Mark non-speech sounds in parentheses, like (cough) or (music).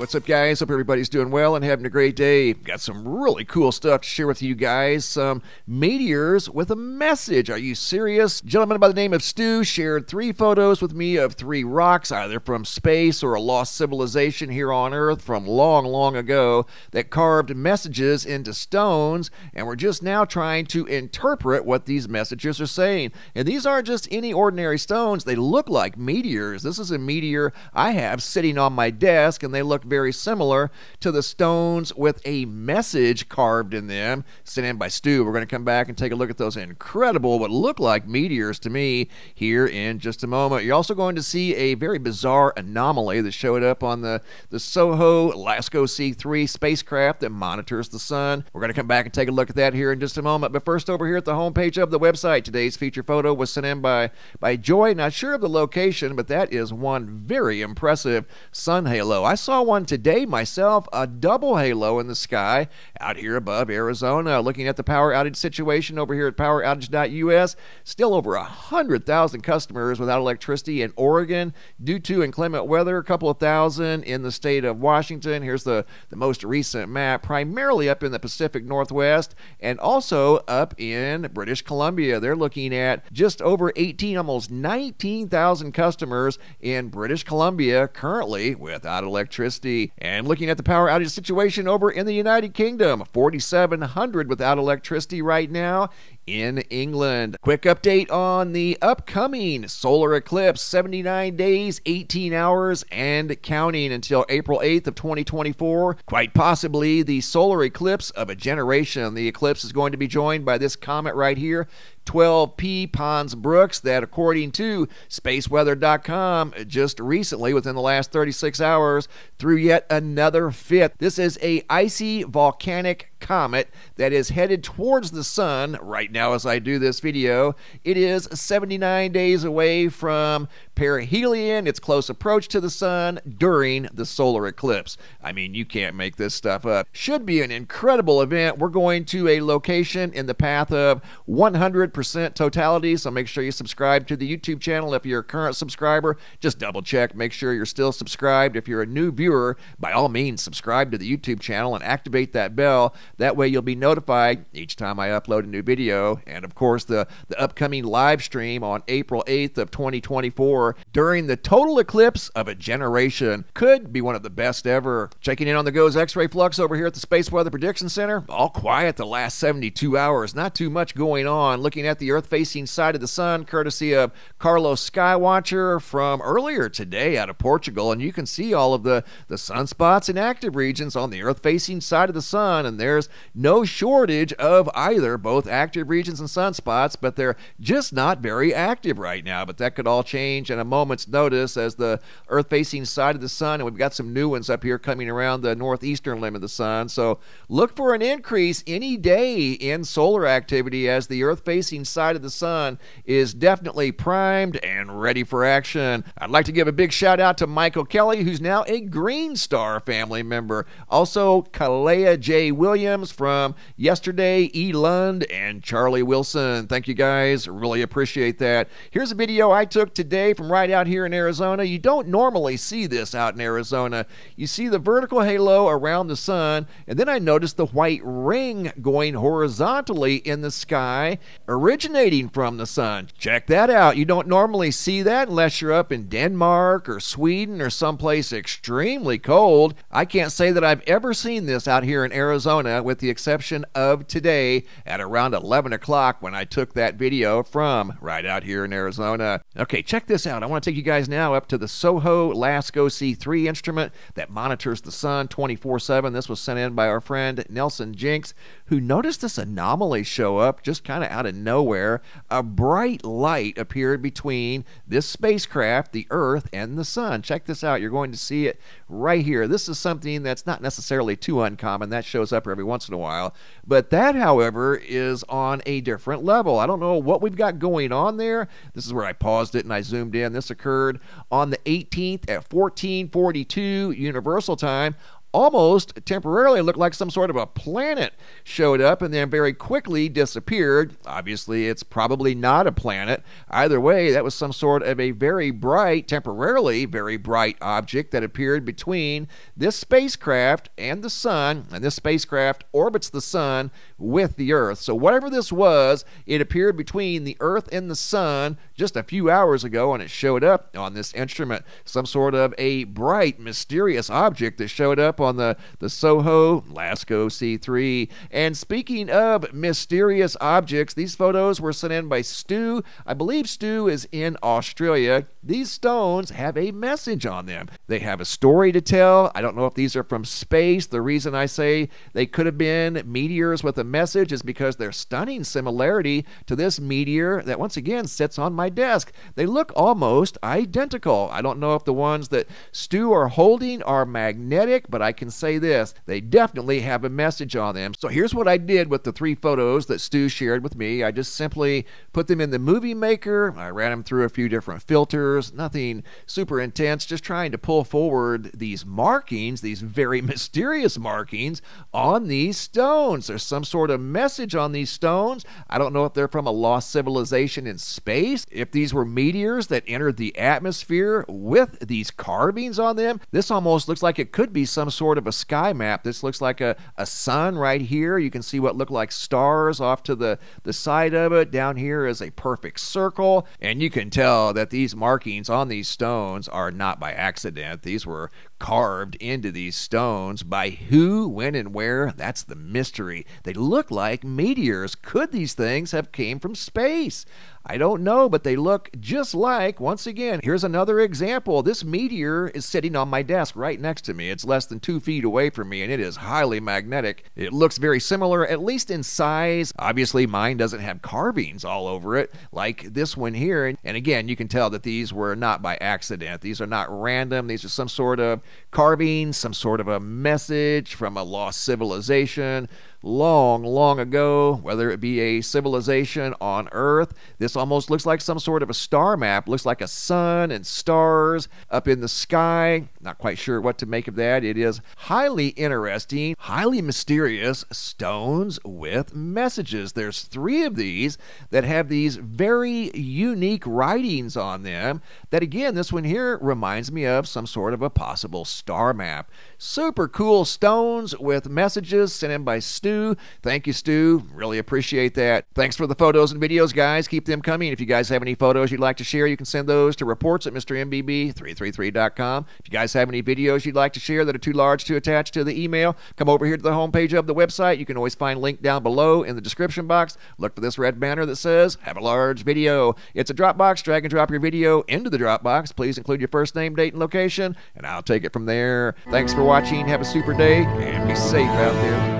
what's up, guys? Hope everybody's doing well and having a great day. Got some really cool stuff to share with you guys. Some meteors with a message. Are you serious? Gentleman by the name of Stu shared three photos with me of three rocks, either from space or a lost civilization here on Earth from long, long ago, that carved messages into stones, and we're just now trying to interpret what these messages are saying. And these aren't just any ordinary stones, they look like meteors. This is a meteor I have sitting on my desk, and they look very similar to the stones with a message carved in them, sent in by Stu. We're going to come back and take a look at those incredible, what look like meteors to me, here in just a moment. You're also going to see a very bizarre anomaly that showed up on the, the SOHO LASCO C3 spacecraft that monitors the sun. We're going to come back and take a look at that here in just a moment. But first, over here at the homepage of the website, today's feature photo was sent in by, by Joy. Not sure of the location, but that is one very impressive sun halo. I saw one today myself, a double halo in the sky out here above Arizona. Looking at the power outage situation over here at poweroutage.us, still over 100,000 customers without electricity in Oregon due to inclement weather, a couple of thousand in the state of Washington. Here's the, the most recent map, primarily up in the Pacific Northwest and also up in British Columbia. They're looking at just over 18, almost 19,000 customers in British Columbia currently without electricity. And looking at the power outage situation over in the United Kingdom, 4,700 without electricity right now in England. Quick update on the upcoming solar eclipse 79 days, 18 hours, and counting until April 8th of 2024. Quite possibly the solar eclipse of a generation. The eclipse is going to be joined by this comet right here. 12P Pons Brooks, that according to spaceweather.com, just recently, within the last 36 hours, threw yet another fit. This is a icy volcanic comet that is headed towards the sun right now as I do this video. It is 79 days away from perihelion, its close approach to the sun during the solar eclipse. I mean, you can't make this stuff up. Should be an incredible event. We're going to a location in the path of 100% totality, so make sure you subscribe to the YouTube channel if you're a current subscriber. Just double check, make sure you're still subscribed. If you're a new viewer, by all means, subscribe to the YouTube channel and activate that bell. That way you'll be notified each time I upload a new video. And of course, the, the upcoming live stream on April 8th of 2024 during the total eclipse of a generation could be one of the best ever. Checking in on the GOES X-ray flux over here at the Space Weather Prediction Center. All quiet the last 72 hours. Not too much going on. Looking at the Earth-facing side of the sun, courtesy of Carlos Skywatcher from earlier today out of Portugal. And you can see all of the, the sunspots and active regions on the Earth-facing side of the sun. And there's no shortage of either, both active regions and sunspots, but they're just not very active right now. But that could all change in a moment's notice as the Earth facing side of the sun, and we've got some new ones up here coming around the northeastern limb of the sun. So look for an increase any day in solar activity as the Earth facing side of the sun is definitely primed and ready for action. I'd like to give a big shout out to Michael Kelly, who's now a Green Star family member. Also, Kalea J. Williams from yesterday, E. Lund, and Charlie Wilson. Thank you guys. Really appreciate that. Here's a video I took today from right out here in Arizona. You don't normally see this out in Arizona. You see the vertical halo around the sun, and then I noticed the white ring going horizontally in the sky, originating from the sun. Check that out. You don't normally see that unless you're up in Denmark or Sweden or someplace extremely cold. I can't say that I've ever seen this out here in Arizona, with the exception of today at around 11 o'clock when I took that video from right out here in Arizona. Okay, check this I want to take you guys now up to the Soho LASCO C3 instrument that monitors the sun 24 7. This was sent in by our friend Nelson Jinks, who noticed this anomaly show up just kind of out of nowhere. A bright light appeared between this spacecraft, the Earth, and the sun. Check this out. You're going to see it right here. This is something that's not necessarily too uncommon. That shows up every once in a while. But that, however, is on a different level. I don't know what we've got going on there. This is where I paused it and I zoomed in. And this occurred on the 18th at 1442 Universal Time almost temporarily looked like some sort of a planet showed up and then very quickly disappeared. Obviously, it's probably not a planet. Either way, that was some sort of a very bright, temporarily very bright object that appeared between this spacecraft and the sun, and this spacecraft orbits the sun with the Earth. So, whatever this was, it appeared between the Earth and the sun just a few hours ago, and it showed up on this instrument. Some sort of a bright, mysterious object that showed up on the, the SOHO LASCO C3. And speaking of mysterious objects, these photos were sent in by Stu. I believe Stu is in Australia. These stones have a message on them. They have a story to tell. I don't know if these are from space. The reason I say they could have been meteors with a message is because their stunning similarity to this meteor that once again sits on my desk. They look almost identical. I don't know if the ones that Stu are holding are magnetic, but I can say this they definitely have a message on them. So here's what I did with the three photos that Stu shared with me. I just simply put them in the movie maker. I ran them through a few different filters, nothing super intense, just trying to pull forward these markings, these very (laughs) mysterious markings on these stones. There's some sort of message on these stones. I don't know if they're from a lost civilization in space, if these were meteors that entered the atmosphere with these carvings on them. This almost looks like it could be some sort of a sky map. This looks like a, a sun right here. You can see what look like stars off to the, the side of it. Down here is a perfect circle. And you can tell that these markings on these stones are not by accident. These were carved into these stones by who, when, and where. That's the mystery. They look like meteors. Could these things have came from space? I don't know, but they look just like, once again, here's another example. This meteor is sitting on my desk right next to me. It's less than two feet away from me, and it is highly magnetic. It looks very similar, at least in size. Obviously, mine doesn't have carvings all over it like this one here. And again, you can tell that these were not by accident. These are not random. These are some sort of carving, some sort of a message from a lost civilization long, long ago, whether it be a civilization on Earth. This almost looks like some sort of a star map, looks like a sun and stars up in the sky. Not quite sure what to make of that. It is highly interesting, highly mysterious stones with messages. There's three of these that have these very unique writings on them. That again, this one here reminds me of some sort of a possible star map. Super cool stones with messages sent in by Stu. Thank you, Stu. Really appreciate that. Thanks for the photos and videos, guys. Keep them coming. If you guys have any photos you'd like to share, you can send those to reports at MrMBB333.com. If you guys have any videos you'd like to share that are too large to attach to the email, come over here to the homepage of the website. You can always find link down below in the description box. Look for this red banner that says, Have a large video. It's a Dropbox. Drag and drop your video into the Dropbox. Please include your first name, date, and location, and I'll take it from there. Thanks for watching. Have a super day and be safe out there.